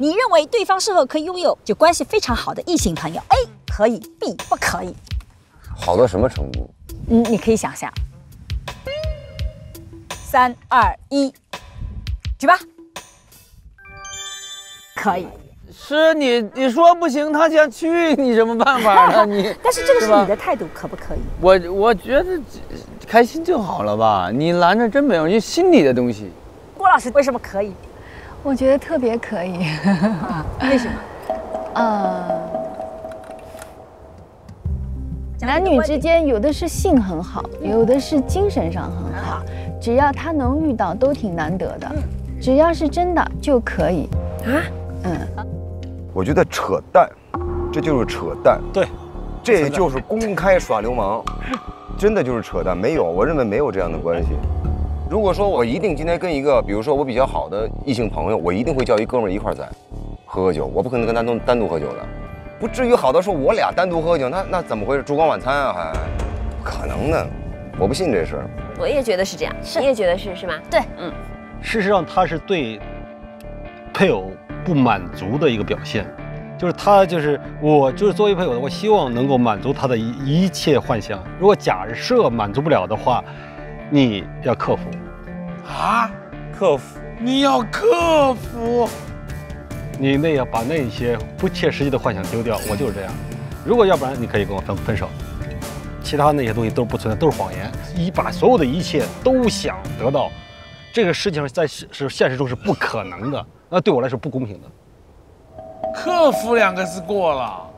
你认为对方是否可以拥有就关系非常好的异性朋友？A 可以，B 不可以。好到什么程度？嗯，你可以想象。三二一，举吧。可以，是你你说不行，他想去，你什么办法呢？你但是这个是你的态度，可不可以？我我觉得开心就好了吧，你拦着真没有，你心里的东西。郭老师为什么可以？我觉得特别可以。为什么？呃，男女之间有的是性很好，有的是精神上很好，只要他能遇到，都挺难得的。只要是真的就可以啊。嗯，我觉得扯淡，这就是扯淡。对，这就是公开耍流氓，真的就是扯淡。没有，我认为没有这样的关系。如果说我一定今天跟一个，比如说我比较好的异性朋友，我一定会叫一哥们儿一块儿在喝喝酒，我不可能跟他单独单独喝酒的，不至于好到说我俩单独喝酒，那那怎么回事？烛光晚餐啊，还不可能的，我不信这事儿。我也觉得是这样，是你也觉得是是吗？对，嗯，事实上，他是对配偶不满足的一个表现，就是他就是我就是作为配偶的，我希望能够满足他的一一切幻想。如果假设满足不了的话，你要克服。啊，克服，你要克服。你那要把那些不切实际的幻想丢掉，我就是这样。如果要不然，你可以跟我分分手，其他那些东西都是不存在，都是谎言。你把所有的一切都想得到，这个事情在是是现实中是不可能的，那对我来说不公平的。克服两个字过了。